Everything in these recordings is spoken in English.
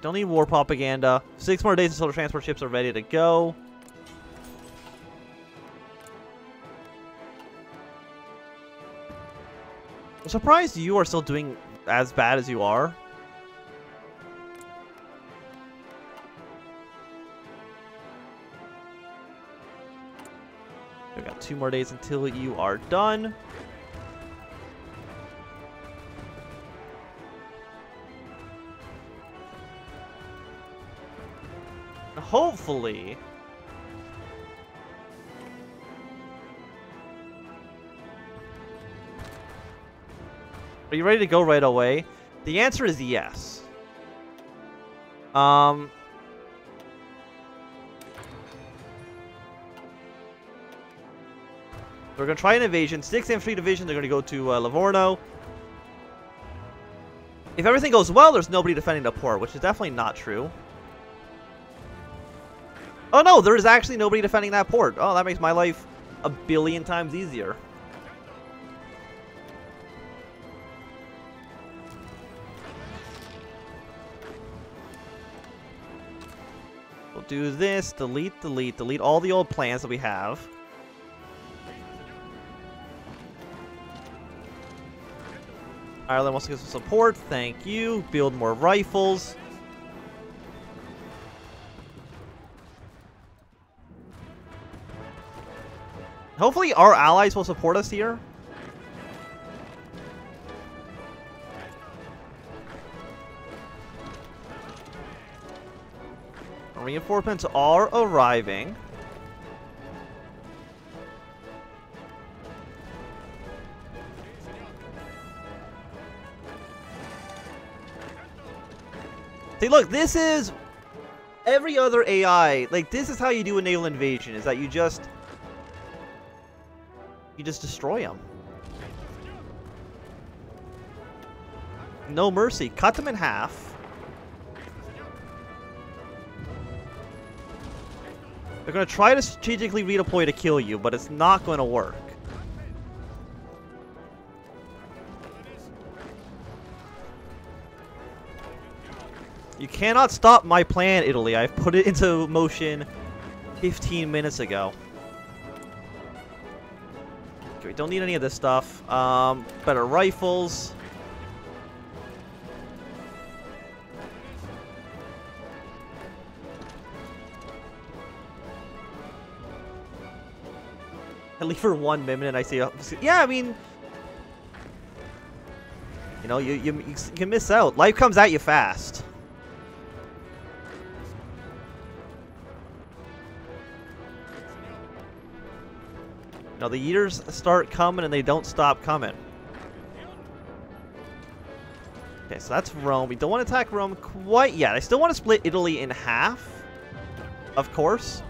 Don't need war propaganda. Six more days until the transport ships are ready to go. I'm surprised you are still doing as bad as you are. We've got two more days until you are done. Are you ready to go right away? The answer is yes. Um... We're going to try an invasion. 6th Infantry Division, they're going to go to uh, Livorno. If everything goes well, there's nobody defending the port, which is definitely not true. Oh no, there is actually nobody defending that port. Oh, that makes my life a billion times easier. We'll do this, delete, delete, delete all the old plans that we have. Ireland wants to get some support, thank you. Build more rifles. Hopefully our allies will support us here. Reinforcements are arriving. See, look, this is every other AI. Like, this is how you do a naval invasion, is that you just you just destroy them. No mercy. Cut them in half. They're going to try to strategically redeploy to kill you, but it's not going to work. You cannot stop my plan, Italy. I've put it into motion 15 minutes ago. We don't need any of this stuff. Um, better rifles. I leave for one minute I see, yeah, I mean, you know, you, you, you can miss out. Life comes at you fast. Now the years start coming and they don't stop coming. Okay, so that's Rome. We don't want to attack Rome quite yet. I still want to split Italy in half. Of course.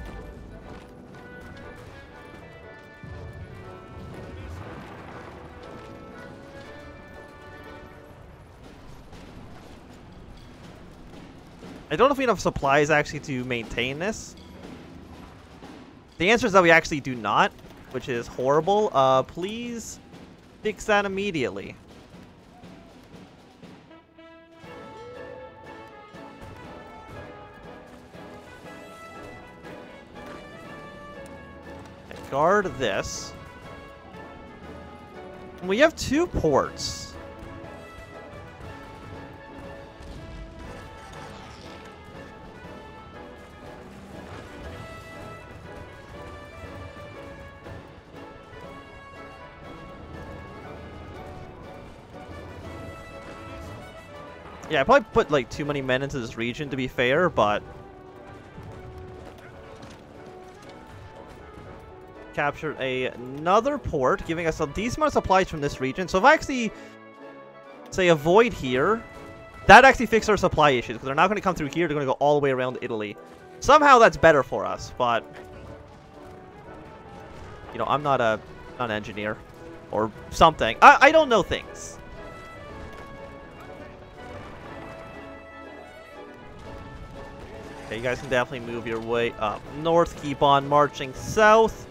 I don't know if we have enough supplies actually to maintain this. The answer is that we actually do not which is horrible. Uh, please fix that immediately. Guard this. We have two ports. Yeah, I probably put like too many men into this region to be fair, but captured a, another port, giving us a decent amount of supplies from this region. So if I actually say avoid here, that actually fixes our supply issues because they're not going to come through here. They're going to go all the way around Italy. Somehow that's better for us, but you know, I'm not a not an engineer or something. I, I don't know things. Okay, you guys can definitely move your way up north. Keep on marching south.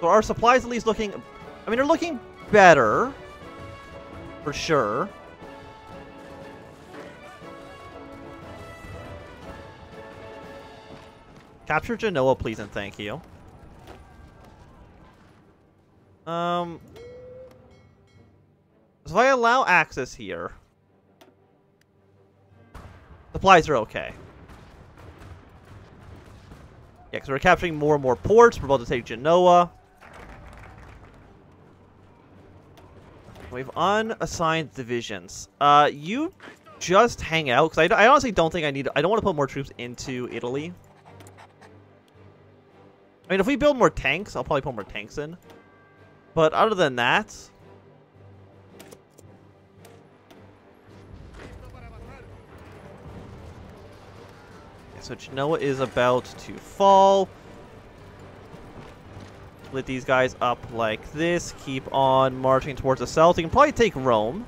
So our supplies at least looking... I mean, they're looking better. For sure. Capture Genoa, please and thank you. Um, so if I allow access here, supplies are okay. Yeah, because we're capturing more and more ports. We're about to take Genoa. We have unassigned divisions. Uh, you just hang out, because I, I honestly don't think I need... I don't want to put more troops into Italy. I mean, if we build more tanks, I'll probably put more tanks in. But other than that... so Genoa is about to fall. Split these guys up like this. Keep on marching towards the south. You can probably take Rome.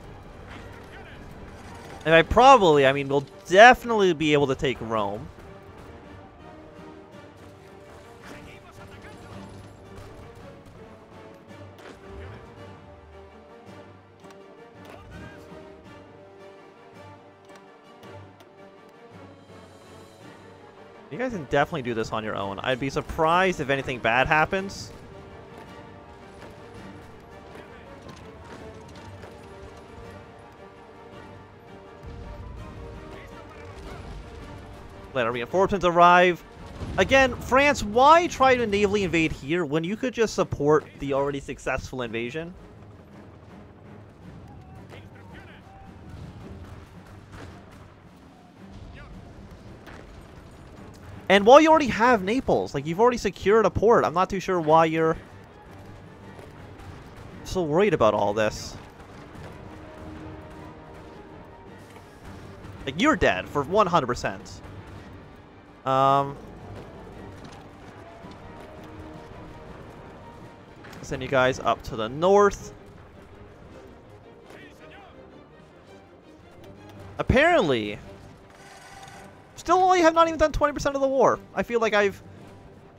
And I probably, I mean, we'll definitely be able to take Rome. You guys can definitely do this on your own. I'd be surprised if anything bad happens. Let our reinforcements arrive. Again, France, why try to navally invade here when you could just support the already successful invasion? And while you already have Naples, like you've already secured a port, I'm not too sure why you're so worried about all this. Like you're dead for 100%. Um Send you guys up to the north. Apparently, still only have not even done 20% of the war. I feel like I've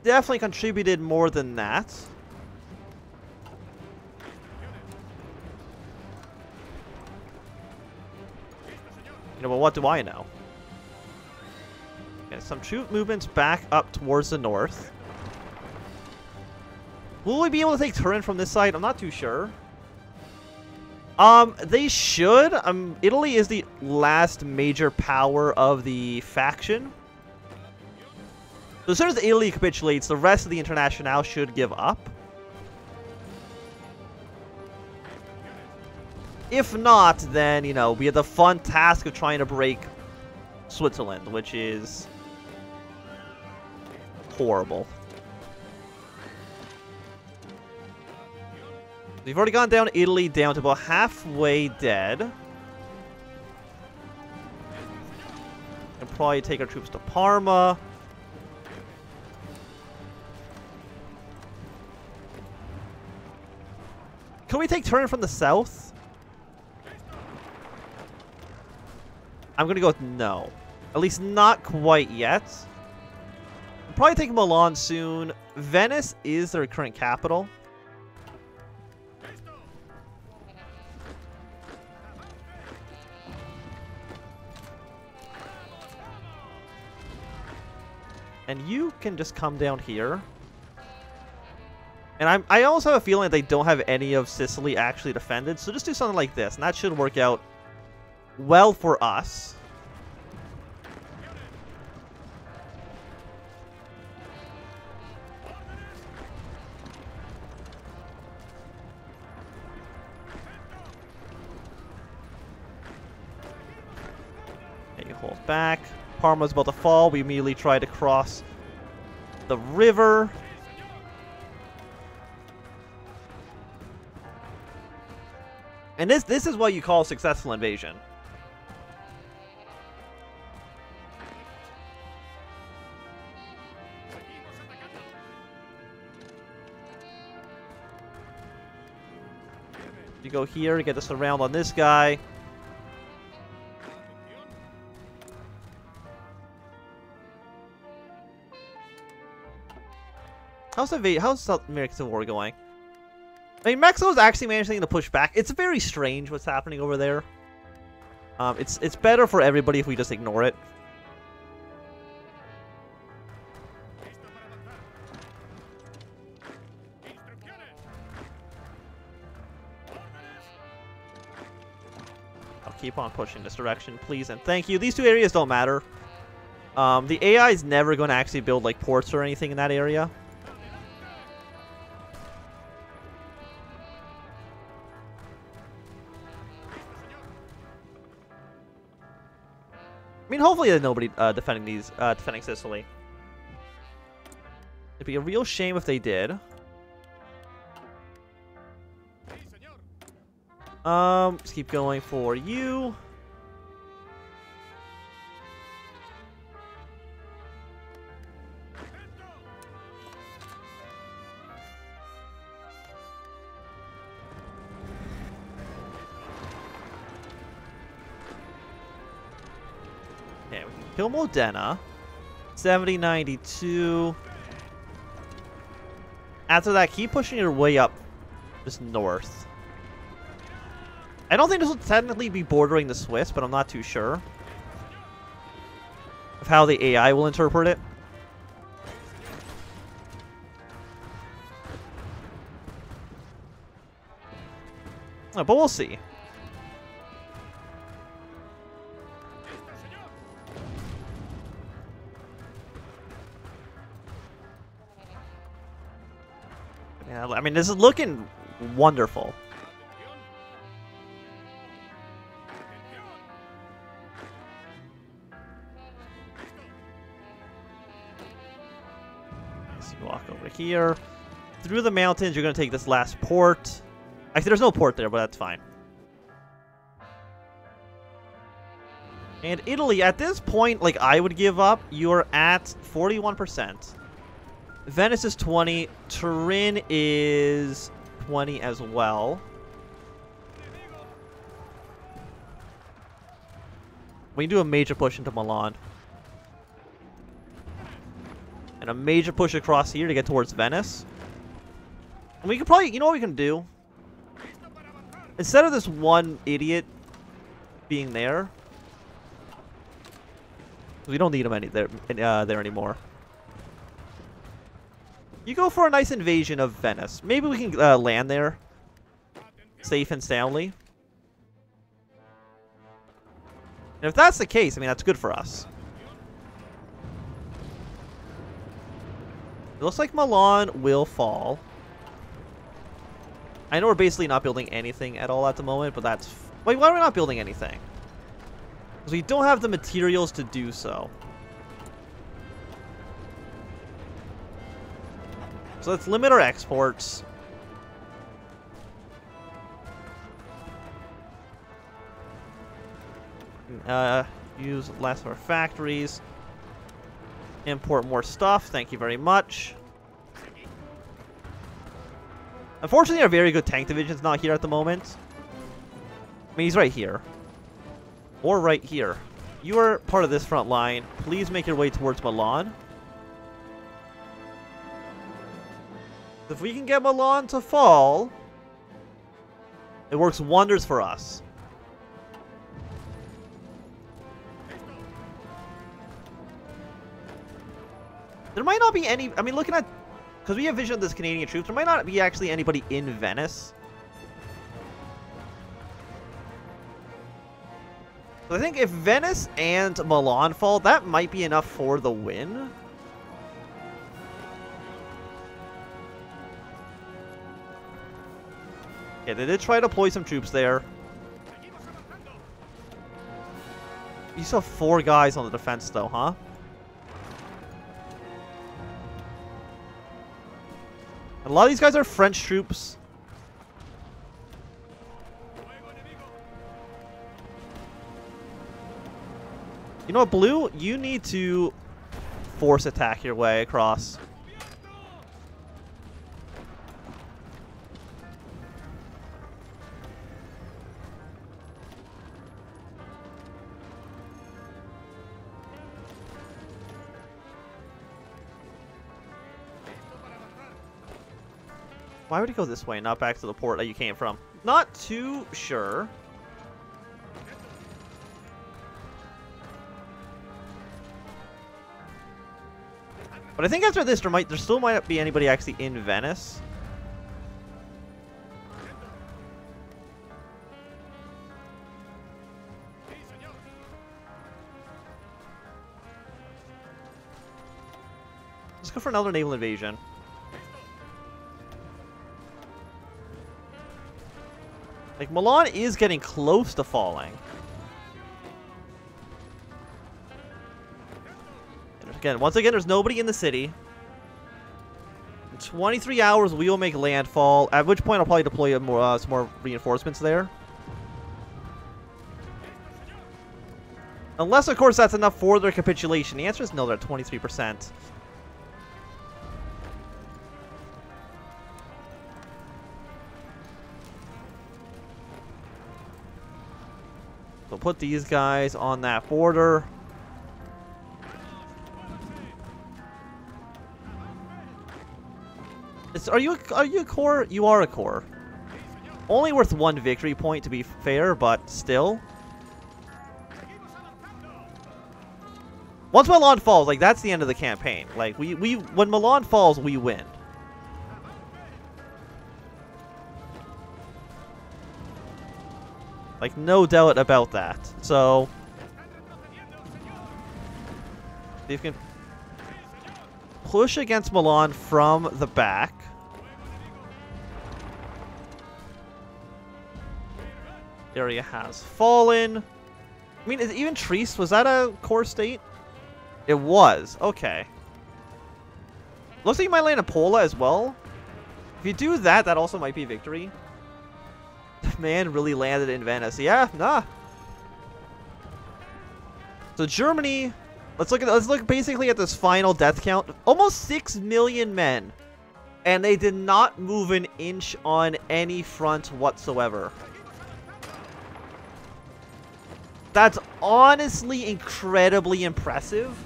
definitely contributed more than that. You know, but what do I know? Okay, some troop movements back up towards the north. Will we be able to take Turin from this side? I'm not too sure. Um, they should. Um, Italy is the last major power of the faction. So as soon as Italy capitulates, the rest of the Internationale should give up. If not, then, you know, we have the fun task of trying to break Switzerland, which is horrible. We've already gone down Italy down to about halfway dead. And probably take our troops to Parma. Can we take Turin from the south? I'm gonna go with no. At least not quite yet. Probably take Milan soon. Venice is their current capital. You can just come down here. And I'm, I also have a feeling they don't have any of Sicily actually defended, so just do something like this, and that should work out well for us. Hold back. Parma's about to fall. We immediately try to cross the river. And this this is what you call successful invasion. You go here, get the surround on this guy. How's the how's South American Civil War going? I mean, Mexico's actually managing to push back. It's very strange what's happening over there. Um, it's it's better for everybody if we just ignore it. I'll keep on pushing this direction, please, and thank you. These two areas don't matter. Um, the AI is never going to actually build like ports or anything in that area. Hopefully there's nobody uh, defending these, uh, defending Sicily. It'd be a real shame if they did. Um, let's keep going for you. Modena. 70, 92. After that, keep pushing your way up just north. I don't think this will technically be bordering the Swiss, but I'm not too sure of how the AI will interpret it. Oh, but we'll see. I mean, this is looking wonderful. Walk over here. Through the mountains, you're going to take this last port. Actually, there's no port there, but that's fine. And Italy, at this point, like, I would give up. You're at 41%. Venice is 20. Turin is 20 as well. We do a major push into Milan. And a major push across here to get towards Venice. And we could probably, you know what we can do? Instead of this one idiot being there, we don't need him any there, uh, there anymore. You go for a nice invasion of Venice. Maybe we can uh, land there safe and soundly. And if that's the case, I mean, that's good for us. It looks like Milan will fall. I know we're basically not building anything at all at the moment, but that's... Wait, why are we not building anything? Because we don't have the materials to do so. So let's limit our exports. Uh, use less of our factories. Import more stuff. Thank you very much. Unfortunately, our very good tank division's not here at the moment. I mean, he's right here. Or right here. You are part of this front line. Please make your way towards Milan. If we can get Milan to fall, it works wonders for us. There might not be any... I mean, looking at... Because we have vision of this Canadian troops, there might not be actually anybody in Venice. So I think if Venice and Milan fall, that might be enough for the win. Yeah, they did try to deploy some troops there. You saw four guys on the defense though, huh? A lot of these guys are French troops. You know what, Blue? You need to force attack your way across. Why would he go this way, not back to the port that you came from? Not too sure. But I think after this, there might there still might not be anybody actually in Venice. Let's go for another naval invasion. Like, Milan is getting close to falling. Again, once again, there's nobody in the city. In 23 hours, we will make landfall, at which point I'll probably deploy more, uh, some more reinforcements there. Unless, of course, that's enough for their capitulation. The answer is no, they're at 23%. Put these guys on that border. It's, are you are you a core? You are a core. Only worth one victory point to be fair, but still. Once Milan falls, like that's the end of the campaign. Like we we when Milan falls, we win. Like, no doubt about that. So, you can push against Milan from the back. Area has fallen. I mean, is even Trieste, was that a core state? It was. Okay. Looks like you might land in Pola as well. If you do that, that also might be victory man really landed in Venice. Yeah, nah. So Germany, let's look at let's look basically at this final death count. Almost six million men, and they did not move an inch on any front whatsoever. That's honestly incredibly impressive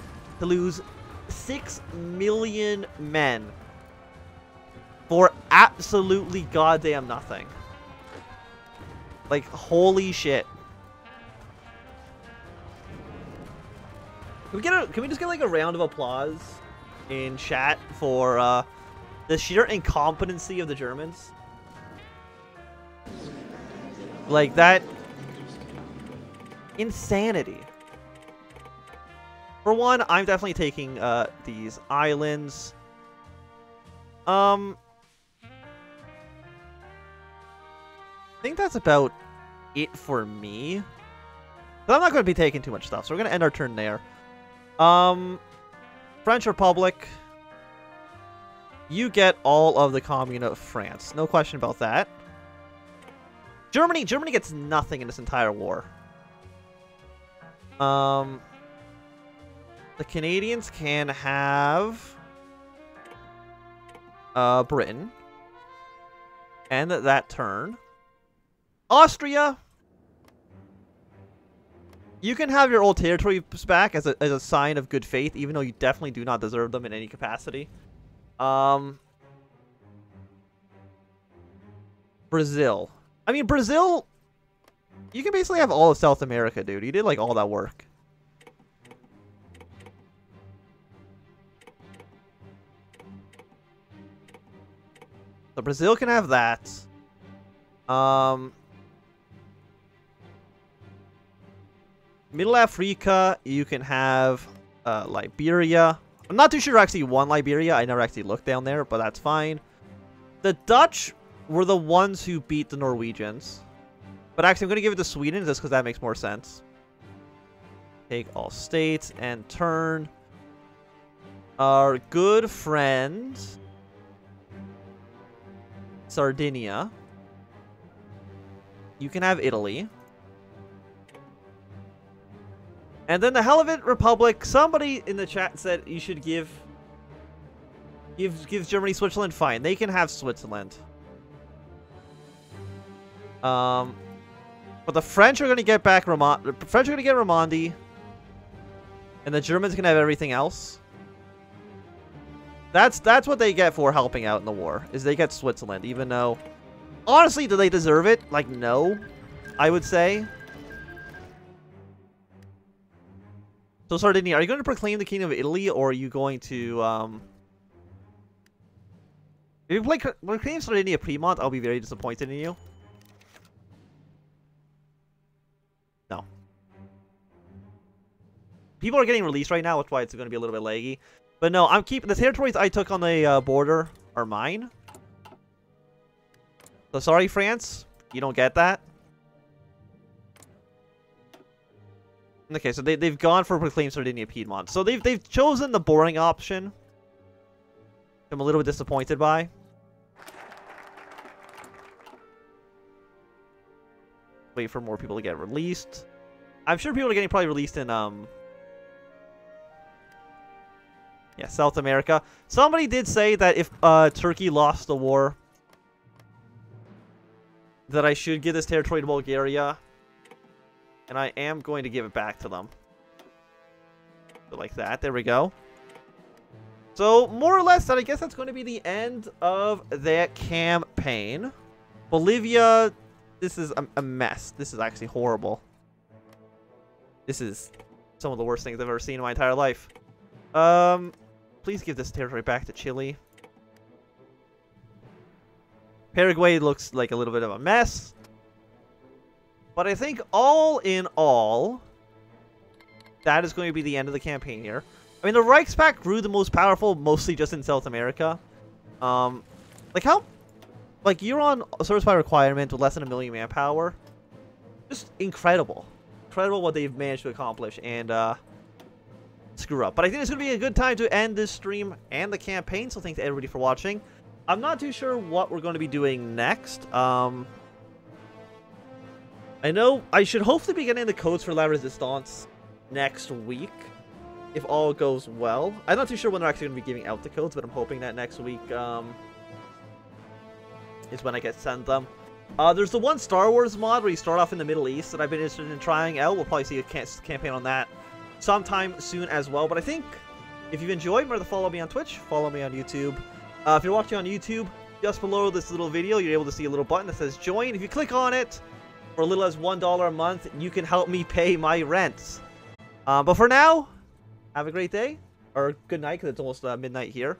to lose six million men for absolutely goddamn nothing. Like, holy shit. Can we get a, can we just get like a round of applause in chat for uh, the sheer incompetency of the Germans? Like that insanity. For one, I'm definitely taking uh, these islands. Um, think that's about it for me. But I'm not going to be taking too much stuff, so we're going to end our turn there. Um, French Republic. You get all of the commune of France. No question about that. Germany, Germany gets nothing in this entire war. Um, the Canadians can have uh, Britain. End that turn. Austria, you can have your old territories back as a, as a sign of good faith, even though you definitely do not deserve them in any capacity. Um, Brazil. I mean, Brazil, you can basically have all of South America, dude. You did, like, all that work. So Brazil can have that. Um, Middle Africa, you can have uh, Liberia. I'm not too sure actually won Liberia. I never actually looked down there, but that's fine. The Dutch were the ones who beat the Norwegians. But actually, I'm going to give it to Sweden just because that makes more sense. Take all states and turn our good friend Sardinia. You can have Italy. And then the Helvetic Republic, somebody in the chat said you should give give give Germany Switzerland. Fine, they can have Switzerland. Um, but the French are going to get back Ramon. The French are going to get Romandy, and the Germans can have everything else. That's that's what they get for helping out in the war, is they get Switzerland, even though... Honestly, do they deserve it? Like, no, I would say. So, Sardinia, are you going to proclaim the Kingdom of Italy, or are you going to, um... If you play proclaim Sardinia Piedmont, I'll be very disappointed in you. No. People are getting released right now, that's why it's going to be a little bit laggy. But no, I'm keeping the territories I took on the uh, border are mine. So sorry, France, you don't get that. Okay, so they they've gone for proclaim Sardinia Piedmont. So they've they've chosen the boring option. I'm a little bit disappointed by. Wait for more people to get released. I'm sure people are getting probably released in um yeah, South America. Somebody did say that if uh, Turkey lost the war, that I should give this territory to Bulgaria. And I am going to give it back to them. So like that. There we go. So, more or less, I guess that's going to be the end of that campaign. Bolivia, this is a, a mess. This is actually horrible. This is some of the worst things I've ever seen in my entire life. Um, Please give this territory back to Chile. Paraguay looks like a little bit of a mess. But I think all in all, that is going to be the end of the campaign here. I mean, the Reichspakt grew the most powerful mostly just in South America. Um, like how, like you're on service by requirement with less than a million manpower. Just incredible. Incredible what they've managed to accomplish. And, uh, screw up. But I think it's going to be a good time to end this stream and the campaign, so thanks everybody for watching. I'm not too sure what we're going to be doing next. Um, I know I should hopefully be getting the codes for La Resistance next week, if all goes well. I'm not too sure when they're actually going to be giving out the codes, but I'm hoping that next week um, is when I get sent them. Uh, there's the one Star Wars mod where you start off in the Middle East that I've been interested in trying out. We'll probably see a campaign on that sometime soon as well. But I think if you've enjoyed, remember to follow me on Twitch, follow me on YouTube. Uh, if you're watching on YouTube, just below this little video, you're able to see a little button that says join. If you click on it, for a little as $1 a month, and you can help me pay my rent. Uh, but for now, have a great day, or good night, because it's almost uh, midnight here.